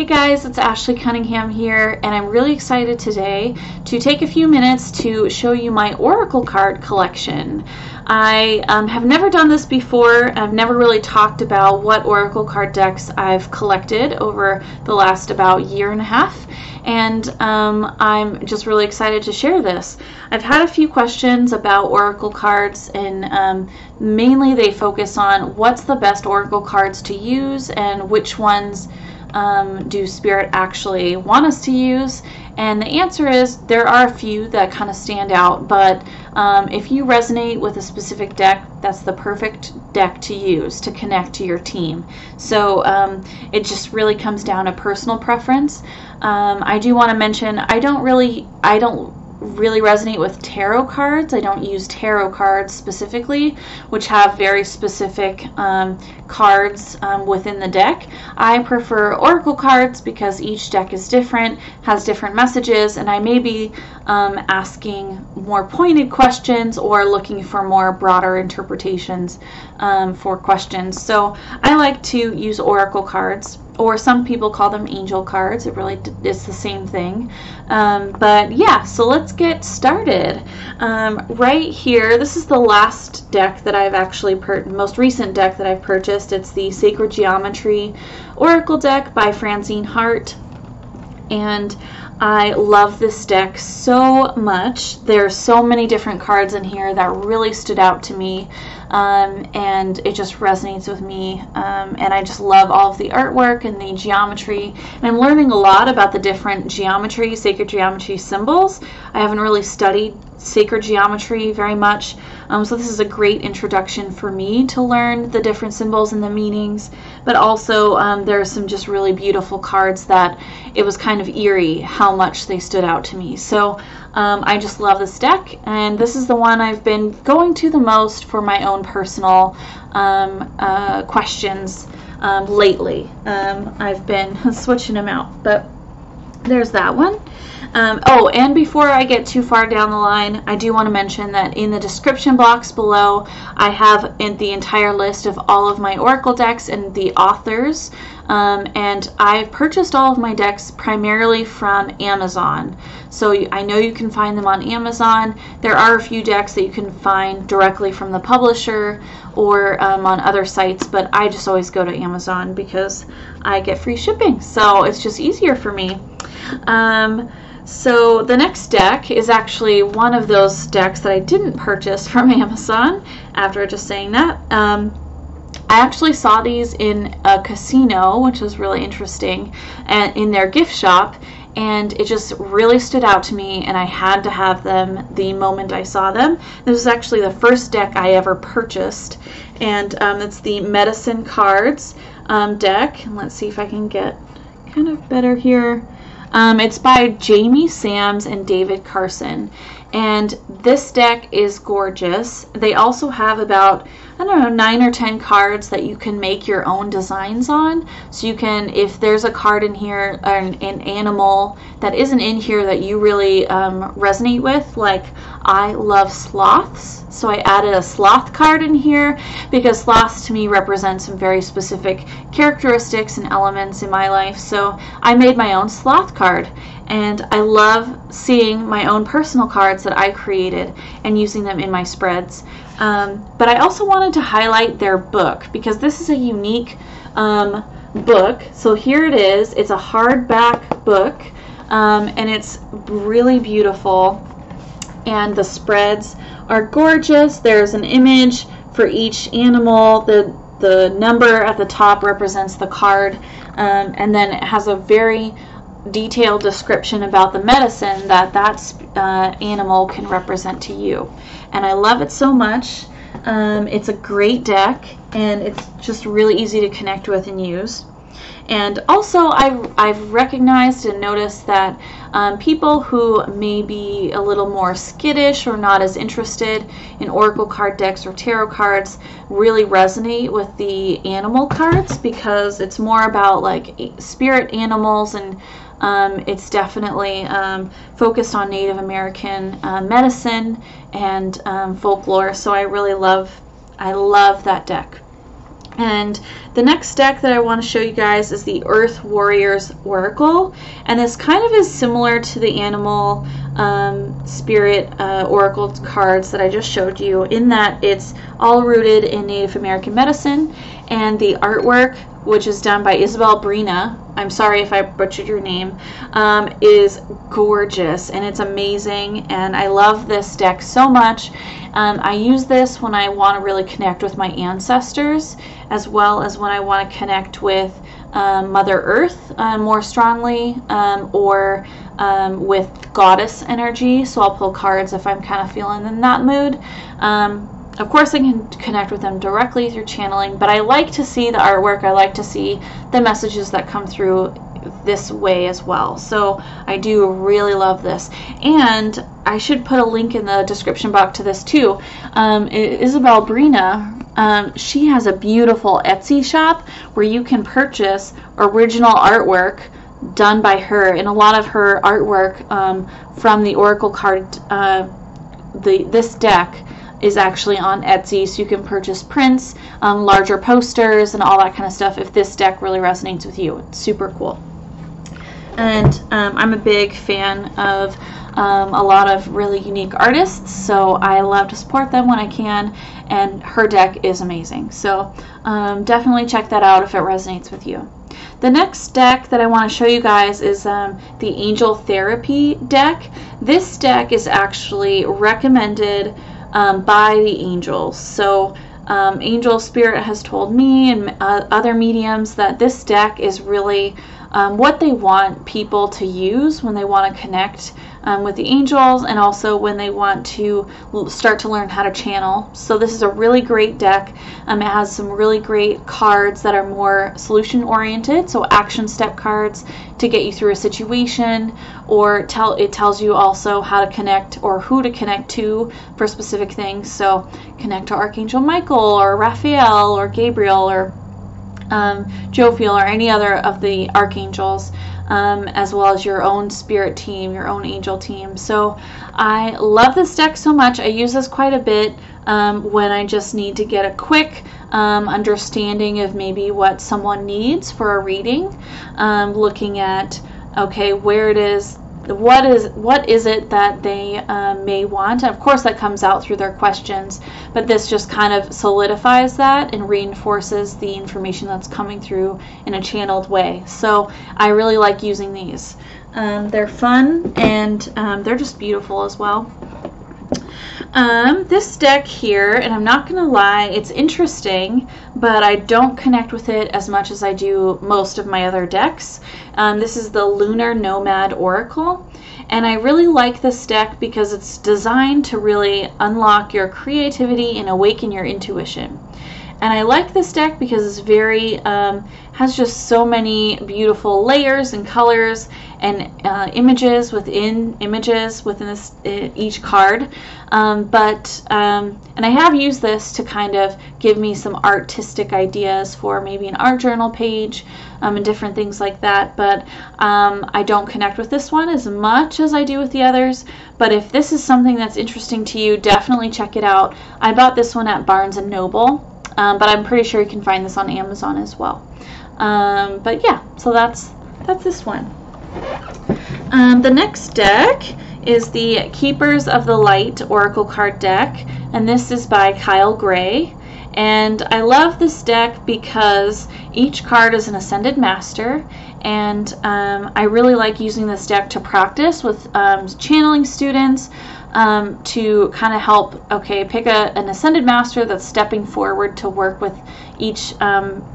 Hey guys, it's Ashley Cunningham here, and I'm really excited today to take a few minutes to show you my Oracle card collection. I um, have never done this before. I've never really talked about what Oracle card decks I've collected over the last about year and a half, and um, I'm just really excited to share this. I've had a few questions about Oracle cards, and um, mainly they focus on what's the best Oracle cards to use and which ones um, do Spirit actually want us to use? And the answer is there are a few that kind of stand out, but um, if you resonate with a specific deck, that's the perfect deck to use to connect to your team. So um, it just really comes down to personal preference. Um, I do want to mention I don't really I don't really resonate with tarot cards. I don't use tarot cards specifically, which have very specific um, cards um, within the deck. I prefer oracle cards because each deck is different, has different messages, and I may be um, asking more pointed questions or looking for more broader interpretations um, for questions. So I like to use oracle cards or some people call them angel cards. It really is the same thing. Um, but yeah, so let's get started. Um, right here, this is the last deck that I've actually, purchased, most recent deck that I've purchased. It's the Sacred Geometry Oracle deck by Francine Hart. And I love this deck so much. There are so many different cards in here that really stood out to me um, and it just resonates with me. Um, and I just love all of the artwork and the geometry. And I'm learning a lot about the different geometry, sacred geometry symbols. I haven't really studied sacred geometry very much. Um, so this is a great introduction for me to learn the different symbols and the meanings. But also um, there are some just really beautiful cards that it was kind of eerie how much they stood out to me. So um, I just love this deck, and this is the one I've been going to the most for my own personal um, uh, questions um, lately. Um, I've been switching them out, but there's that one. Um, oh, and before I get too far down the line, I do want to mention that in the description box below, I have in the entire list of all of my Oracle decks and the authors. Um, and I've purchased all of my decks primarily from Amazon. So I know you can find them on Amazon. There are a few decks that you can find directly from the publisher or um, on other sites, but I just always go to Amazon because I get free shipping. So it's just easier for me. Um, so the next deck is actually one of those decks that I didn't purchase from Amazon after just saying that. Um, I actually saw these in a casino, which was really interesting, and in their gift shop, and it just really stood out to me, and I had to have them the moment I saw them. This was actually the first deck I ever purchased, and um, it's the Medicine Cards um, deck. And let's see if I can get kind of better here. Um, it's by Jamie Sams and David Carson. And this deck is gorgeous. They also have about, I don't know, nine or ten cards that you can make your own designs on. So you can, if there's a card in here, an, an animal that isn't in here that you really um, resonate with, like I love sloths. So I added a sloth card in here because sloths to me represent some very specific characteristics and elements in my life. So I made my own sloth card and I love seeing my own personal cards that I created and using them in my spreads. Um, but I also wanted to highlight their book because this is a unique um, book. So here it is. It's a hardback book um, and it's really beautiful and the spreads are gorgeous. There's an image for each animal. The the number at the top represents the card um, and then it has a very detailed description about the medicine that that uh, animal can represent to you. And I love it so much. Um, it's a great deck and it's just really easy to connect with and use. And also, I've, I've recognized and noticed that um, people who may be a little more skittish or not as interested in oracle card decks or tarot cards really resonate with the animal cards because it's more about like spirit animals and um, it's definitely um, focused on Native American uh, medicine and um, folklore. So I really love, I love that deck. And the next deck that I want to show you guys is the Earth Warriors Oracle. And this kind of is similar to the Animal um, Spirit uh, Oracle cards that I just showed you in that it's all rooted in Native American medicine. And the artwork, which is done by Isabel Bryna, I'm sorry if I butchered your name, um, is gorgeous and it's amazing. And I love this deck so much. Um, I use this when I want to really connect with my ancestors, as well as when I want to connect with um, Mother Earth uh, more strongly, um, or um, with goddess energy. So I'll pull cards if I'm kind of feeling in that mood. Of course, I can connect with them directly through channeling, but I like to see the artwork. I like to see the messages that come through this way as well. So I do really love this. And I should put a link in the description box to this too. Um, Isabel Bryna, um, she has a beautiful Etsy shop where you can purchase original artwork done by her and a lot of her artwork um, from the Oracle card, uh, the this deck is actually on Etsy, so you can purchase prints, um, larger posters, and all that kind of stuff if this deck really resonates with you. It's super cool and um, I'm a big fan of um, a lot of really unique artists, so I love to support them when I can, and her deck is amazing. So um, definitely check that out if it resonates with you. The next deck that I want to show you guys is um, the Angel Therapy deck. This deck is actually recommended um, by the angels. So um, Angel Spirit has told me and uh, other mediums that this deck is really um, what they want people to use when they want to connect um, with the angels and also when they want to start to learn how to channel. So this is a really great deck. Um, it has some really great cards that are more solution oriented, so action step cards to get you through a situation or tell it tells you also how to connect or who to connect to for specific things. So connect to Archangel Michael or Raphael or Gabriel or um, Jophiel or any other of the archangels, um, as well as your own spirit team, your own angel team. So I love this deck so much. I use this quite a bit um, when I just need to get a quick um, understanding of maybe what someone needs for a reading, um, looking at okay where it is what is what is it that they um, may want? And of course that comes out through their questions but this just kind of solidifies that and reinforces the information that's coming through in a channeled way. So i really like using these. Um, they're fun and um, they're just beautiful as well um, this deck here, and I'm not going to lie, it's interesting, but I don't connect with it as much as I do most of my other decks. Um, this is the Lunar Nomad Oracle, and I really like this deck because it's designed to really unlock your creativity and awaken your intuition. And I like this deck because it's very, um, has just so many beautiful layers and colors and uh, images within images within this uh, each card. Um, but um, and I have used this to kind of give me some artistic ideas for maybe an art journal page um, and different things like that. But um, I don't connect with this one as much as I do with the others. But if this is something that's interesting to you, definitely check it out. I bought this one at Barnes and Noble um, but I'm pretty sure you can find this on Amazon as well. Um, but yeah, so that's that's this one. Um, the next deck is the Keepers of the Light Oracle card deck, and this is by Kyle Gray. And I love this deck because each card is an Ascended Master, and um, I really like using this deck to practice with um, channeling students, um, to kind of help, okay, pick a, an ascended master that's stepping forward to work with each um,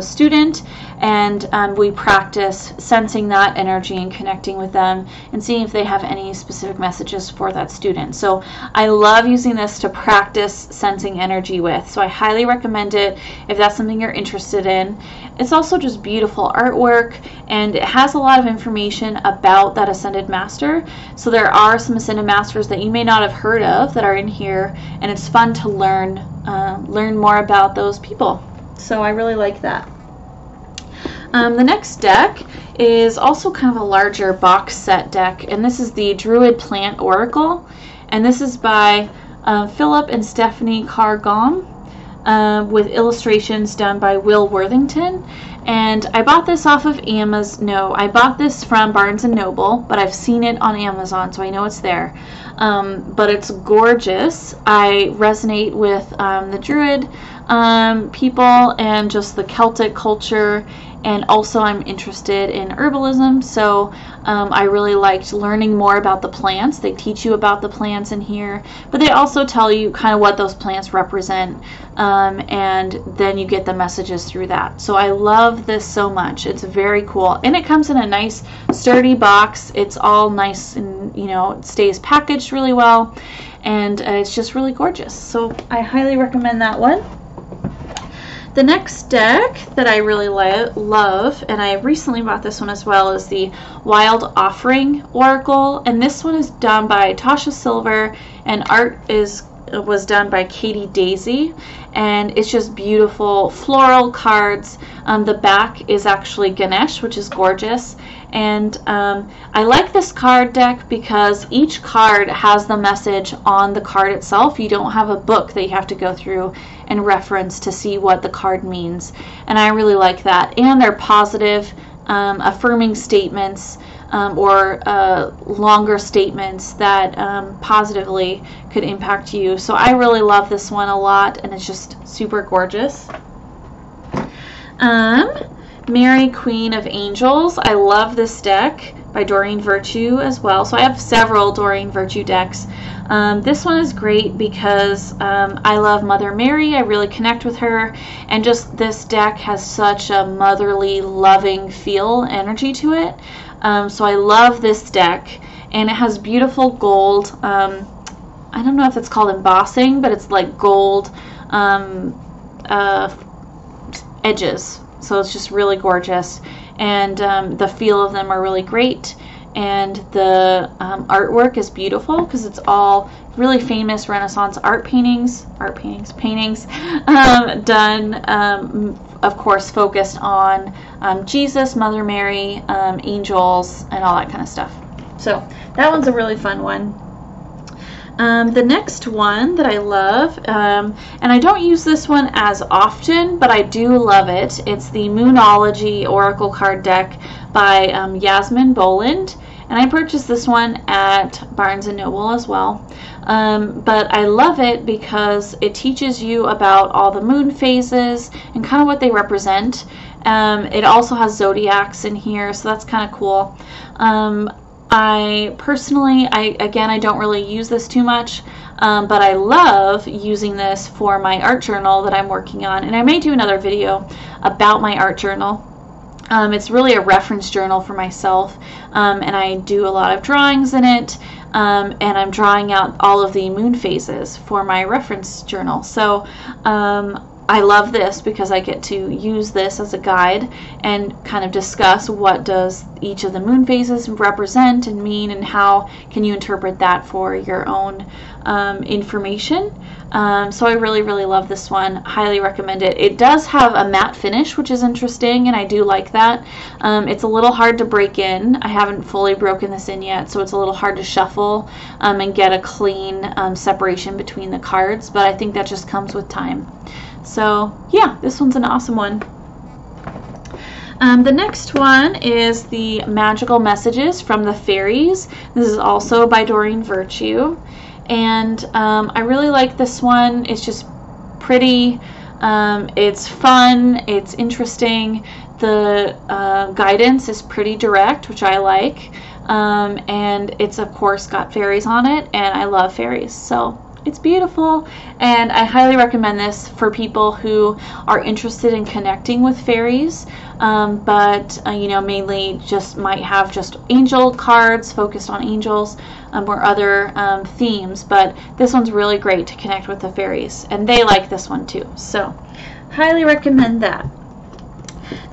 student, and um, we practice sensing that energy and connecting with them and seeing if they have any specific messages for that student. So I love using this to practice sensing energy with. So I highly recommend it if that's something you're interested in. It's also just beautiful artwork and it has a lot of information about that Ascended Master. So there are some Ascended Masters that you may not have heard of that are in here and it's fun to learn uh, learn more about those people. So I really like that. Um, the next deck is also kind of a larger box set deck, and this is the Druid Plant Oracle, and this is by uh, Philip and Stephanie Carr-Gomm. uh, with illustrations done by Will Worthington. And I bought this off of Amazon. No, I bought this from Barnes and Noble, but I've seen it on Amazon, so I know it's there. Um, but it's gorgeous. I resonate with um, the Druid um, people and just the Celtic culture and also I'm interested in herbalism, so um, I really liked learning more about the plants. They teach you about the plants in here, but they also tell you kind of what those plants represent, um, and then you get the messages through that. So I love this so much. It's very cool, and it comes in a nice sturdy box. It's all nice and you know it stays packaged really well, and uh, it's just really gorgeous. So I highly recommend that one. The next deck that I really love, and I recently bought this one as well, is the Wild Offering Oracle. And this one is done by Tosha Silver, and art is was done by Katie Daisy, and it's just beautiful floral cards. Um, the back is actually Ganesh, which is gorgeous, and um, I like this card deck because each card has the message on the card itself. You don't have a book that you have to go through and reference to see what the card means. And I really like that. And they're positive, um, affirming statements. Um, or uh, longer statements that um, positively could impact you. So I really love this one a lot, and it's just super gorgeous. Um, Mary, Queen of Angels. I love this deck by Doreen Virtue as well. So I have several Doreen Virtue decks. Um, this one is great because um, I love Mother Mary. I really connect with her. And just this deck has such a motherly, loving feel, energy to it. Um, so I love this deck. And it has beautiful gold. Um, I don't know if it's called embossing, but it's like gold um, uh, edges so it's just really gorgeous. And um, the feel of them are really great. And the um, artwork is beautiful because it's all really famous Renaissance art paintings, art paintings, paintings um, done, um, of course, focused on um, Jesus, Mother Mary, um, angels, and all that kind of stuff. So that one's a really fun one. Um, the next one that I love, um, and I don't use this one as often, but I do love it. It's the Moonology Oracle card deck by um, Yasmin Boland, and I purchased this one at Barnes & Noble as well. Um, but I love it because it teaches you about all the moon phases and kind of what they represent. Um, it also has zodiacs in here, so that's kind of cool. Um, I personally, I again, I don't really use this too much, um, but I love using this for my art journal that I'm working on. And I may do another video about my art journal. Um, it's really a reference journal for myself, um, and I do a lot of drawings in it. Um, and I'm drawing out all of the moon phases for my reference journal. So um, I love this because I get to use this as a guide and kind of discuss what does each of the moon phases represent and mean and how can you interpret that for your own um, information. Um, so I really, really love this one. Highly recommend it. It does have a matte finish, which is interesting, and I do like that. Um, it's a little hard to break in. I haven't fully broken this in yet, so it's a little hard to shuffle um, and get a clean um, separation between the cards, but I think that just comes with time. So yeah, this one's an awesome one. Um, the next one is the Magical Messages from the Fairies. This is also by Doreen Virtue. And um, I really like this one. It's just pretty. Um, it's fun. It's interesting. The uh, guidance is pretty direct, which I like. Um, and it's, of course, got fairies on it. And I love fairies. So it's beautiful, and I highly recommend this for people who are interested in connecting with fairies, um, but uh, you know mainly just might have just angel cards focused on angels um, or other um, themes. But this one's really great to connect with the fairies, and they like this one too. So, highly recommend that.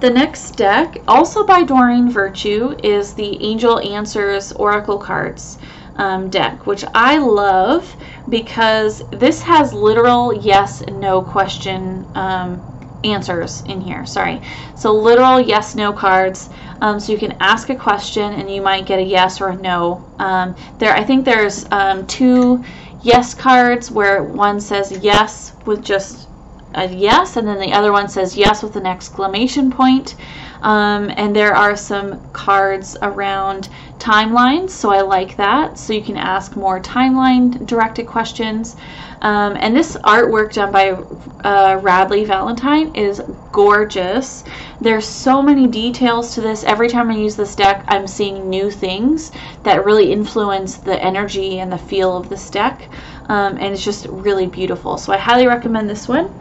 The next deck, also by Doreen Virtue, is the Angel Answers Oracle cards um, deck, which I love because this has literal yes, no question um, answers in here. Sorry. So literal yes no cards. Um, so you can ask a question and you might get a yes or a no. Um, there, I think there's um, two yes cards where one says yes with just a yes, and then the other one says yes with an exclamation point. Um, and there are some cards around timelines, so I like that. So you can ask more timeline directed questions. Um, and this artwork done by uh, Radleigh Valentine is gorgeous. There's so many details to this. Every time I use this deck, I'm seeing new things that really influence the energy and the feel of this deck. Um, and it's just really beautiful. So I highly recommend this one.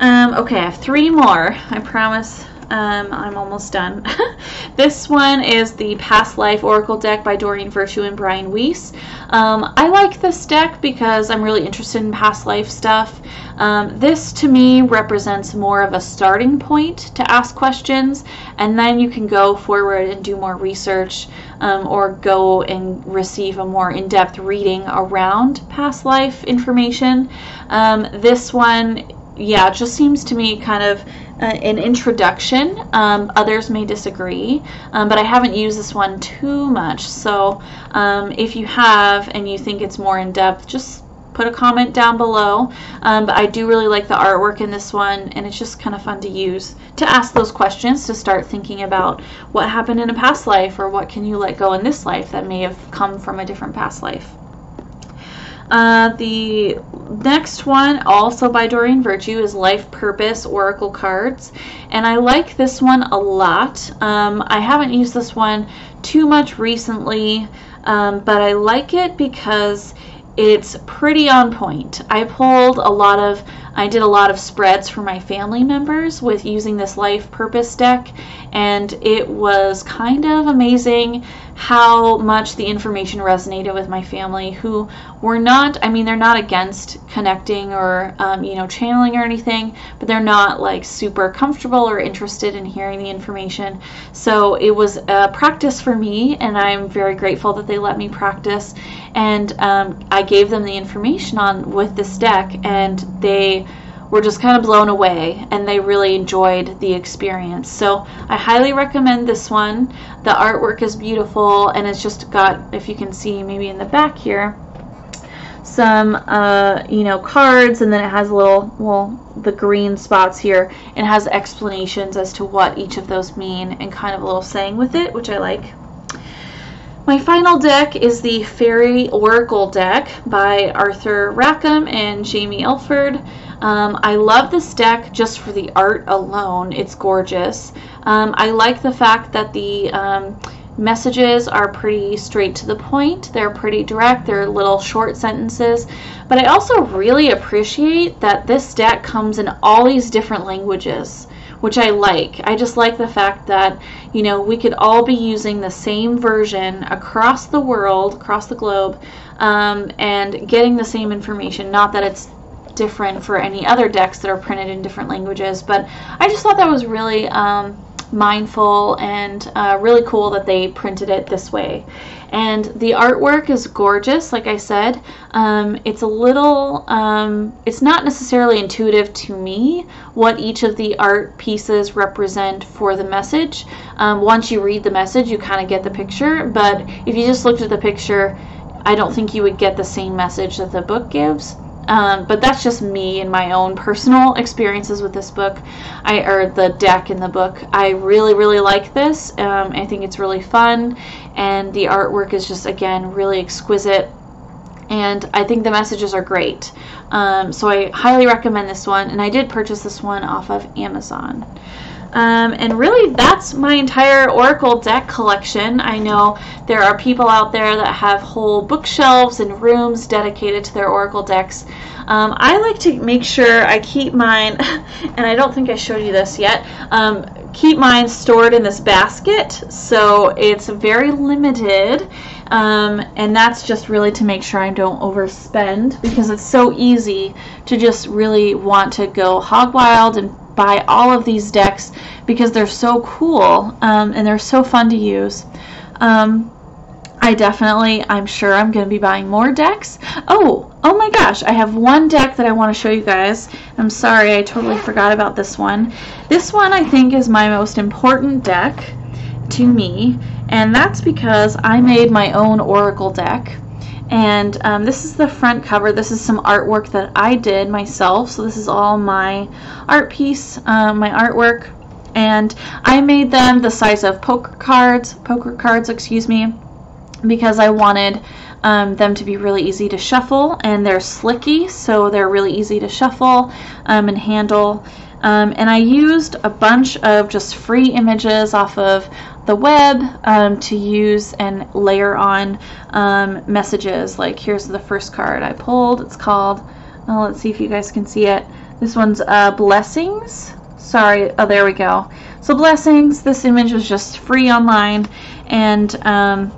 Um, okay, I have three more. I promise um, I'm almost done. this one is the Past Life Oracle deck by Doreen Virtue and Brian Weiss. Um, I like this deck because I'm really interested in past life stuff. Um, this to me represents more of a starting point to ask questions, and then you can go forward and do more research um, or go and receive a more in depth reading around past life information. Um, this one, yeah, just seems to me kind of an introduction. Um, others may disagree, um, but I haven't used this one too much. So um, if you have and you think it's more in depth, just put a comment down below. Um, but I do really like the artwork in this one, and it's just kind of fun to use to ask those questions to start thinking about what happened in a past life or what can you let go in this life that may have come from a different past life. Uh, the next one, also by Doreen Virtue, is Life Purpose Oracle Cards. And I like this one a lot. Um, I haven't used this one too much recently, um, but I like it because it's pretty on point. I pulled a lot of, I did a lot of spreads for my family members with using this life purpose deck, and it was kind of amazing how much the information resonated with my family who were not i mean they're not against connecting or um, you know channeling or anything but they're not like super comfortable or interested in hearing the information. So it was a practice for me and i'm very grateful that they let me practice. And um, i gave them the information on with this deck and they were just kind of blown away and they really enjoyed the experience. So I highly recommend this one. The artwork is beautiful and it's just got, if you can see maybe in the back here, some, uh, you know, cards and then it has a little, well, the green spots here and has explanations as to what each of those mean and kind of a little saying with it, which I like. My final deck is the Fairy Oracle deck by Arthur Rackham and Jaymi Elford. Um, I love this deck just for the art alone. It's gorgeous. Um, I like the fact that the um, messages are pretty straight to the point. They're pretty direct. They're little short sentences. But I also really appreciate that this deck comes in all these different languages which I like. I just like the fact that, you know, we could all be using the same version across the world, across the globe, um, and getting the same information. Not that it's different for any other decks that are printed in different languages. But I just thought that was really um, mindful and uh, really cool that they printed it this way. And the artwork is gorgeous, like I said. Um, it's a little, um, it's not necessarily intuitive to me what each of the art pieces represent for the message. Um, once you read the message, you kind of get the picture. But if you just looked at the picture, I don't think you would get the same message that the book gives. Um, but that's just me and my own personal experiences with this book. I or the deck in the book. I really really like this. Um, I think it's really fun, and the artwork is just again really exquisite. And I think the messages are great. Um, so I highly recommend this one. And I did purchase this one off of Amazon. Um, and really, that's my entire Oracle deck collection. I know there are people out there that have whole bookshelves and rooms dedicated to their Oracle decks. Um, I like to make sure I keep mine, and I don't think I showed you this yet, um, keep mine stored in this basket. So it's very limited. Um, and that's just really to make sure I don't overspend because it's so easy to just really want to go hog wild and buy all of these decks because they're so cool um, and they're so fun to use. Um, I definitely, I'm sure I'm going to be buying more decks. Oh, oh my gosh, I have one deck that I want to show you guys. I'm sorry, I totally forgot about this one. This one I think is my most important deck to me, and that's because I made my own Oracle deck. And um, this is the front cover. This is some artwork that I did myself. So this is all my art piece, uh, my artwork. And I made them the size of poker cards, poker cards, excuse me, because I wanted um, them to be really easy to shuffle. And they're slicky, so they're really easy to shuffle um, and handle. Um, and I used a bunch of just free images off of the web um, to use and layer on um, messages. Like here's the first card I pulled. It's called, oh, let's see if you guys can see it. This one's uh, Blessings. Sorry, oh, there we go. So Blessings, this image was just free online and um,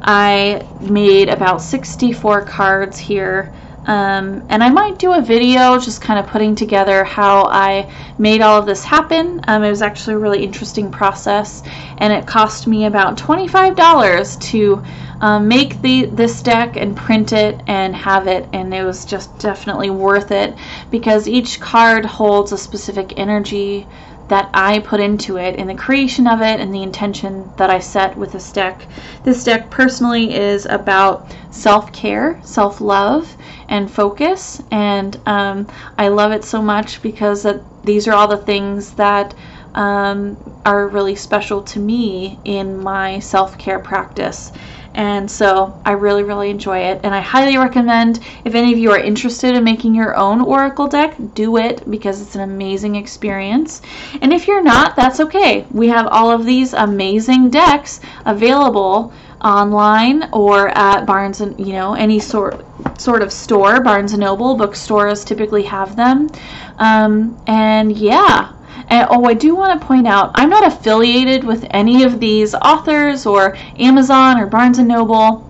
I made about 64 cards here um, and I might do a video just kind of putting together how I made all of this happen. Um, it was actually a really interesting process and it cost me about $25 to um, make the this deck and print it and have it and it was just definitely worth it because each card holds a specific energy that I put into it in the creation of it and the intention that I set with this deck. This deck personally is about self care, self love, and focus, and um, I love it so much because these are all the things that um, are really special to me in my self care practice. And so I really, really enjoy it. And I highly recommend if any of you are interested in making your own Oracle deck, do it because it's an amazing experience. And if you're not, that's okay. We have all of these amazing decks available online or at Barnes and you know any sort sort of store, Barnes and Noble bookstores typically have them. Um, and yeah, and oh, I do want to point out, I'm not affiliated with any of these authors or Amazon or Barnes and Noble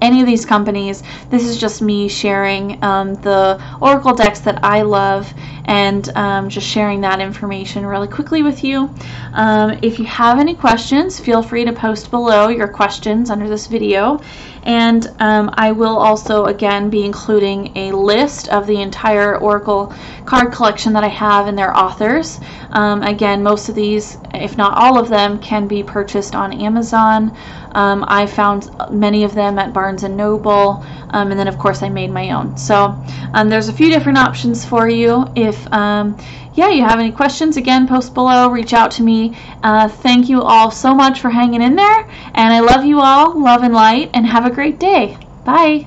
any of these companies. This is just me sharing um, the Oracle decks that I love and um, just sharing that information really quickly with you. Um, if you have any questions, feel free to post below your questions under this video. And um, I will also, again, be including a list of the entire Oracle card collection that I have and their authors. Um, again, most of these, if not all of them, can be purchased on Amazon. Um, I found many of them at Barnes & Noble, um, and then of course I made my own. So um, there's a few different options for you. If um, yeah, you have any questions, again, post below, reach out to me. Uh, thank you all so much for hanging in there, and I love you all, love and light, and have a great day. Bye.